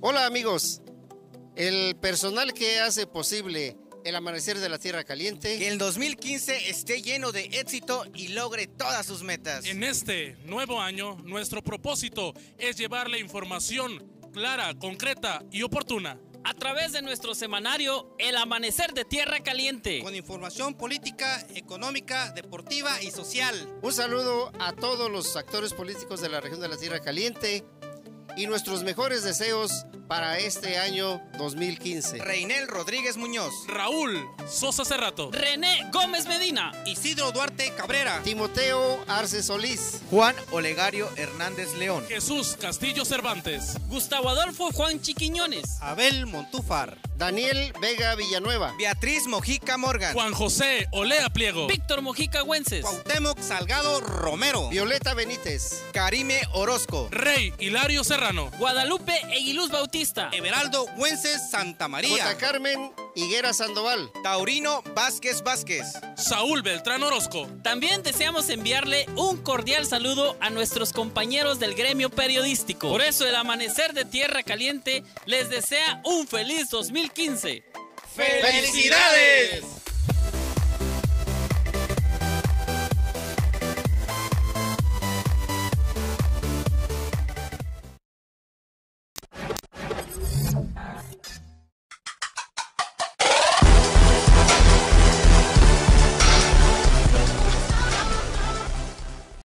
Hola amigos, el personal que hace posible el amanecer de la Tierra Caliente. Que el 2015 esté lleno de éxito y logre todas sus metas. En este nuevo año, nuestro propósito es llevarle información clara, concreta y oportuna. A través de nuestro semanario El Amanecer de Tierra Caliente. Con información política, económica, deportiva y social. Un saludo a todos los actores políticos de la región de la Tierra Caliente y nuestros mejores deseos para este año 2015. Reinel Rodríguez Muñoz. Raúl Sosa Cerrato. René Gómez Medina. Isidro Duarte Cabrera. Timoteo Arce Solís. Juan Olegario Hernández León. Jesús Castillo Cervantes. Gustavo Adolfo Juan Chiquiñones. Abel Montúfar. Daniel Vega Villanueva. Beatriz Mojica Morgan. Juan José Olea Pliego. Víctor Mojica Güences. Cuauhtémoc Salgado Romero. Violeta Benítez. Karime Orozco. Rey Hilario Serrano. Guadalupe Eguiluz Bautista. Everaldo Güences Santa María. J. Carmen Higuera Sandoval. Taurino Vázquez Vázquez. Saúl Beltrán Orozco. También deseamos enviarle un cordial saludo a nuestros compañeros del gremio periodístico. Por eso el amanecer de Tierra Caliente les desea un feliz 2015. ¡Felicidades!